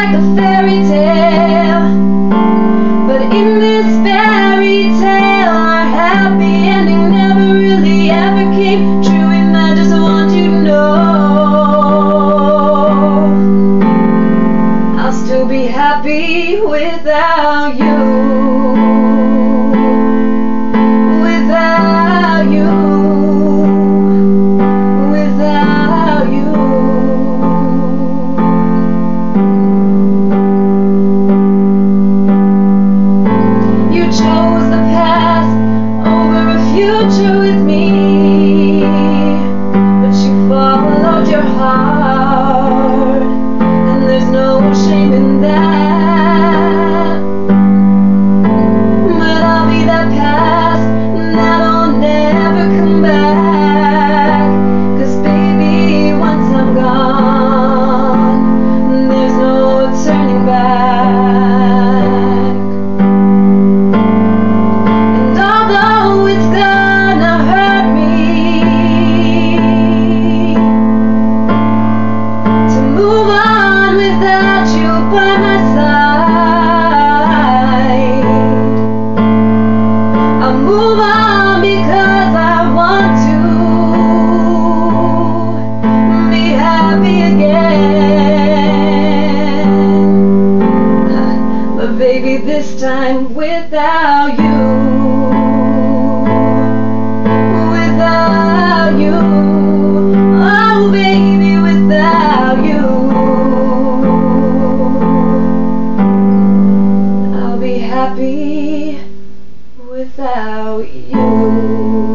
like a fairy tale. But in this fairy tale, our happy ending never really ever came true. And I just want you to know I'll still be happy without you. no shame in that. move on because I want to be happy again. But baby, this time without you. without you.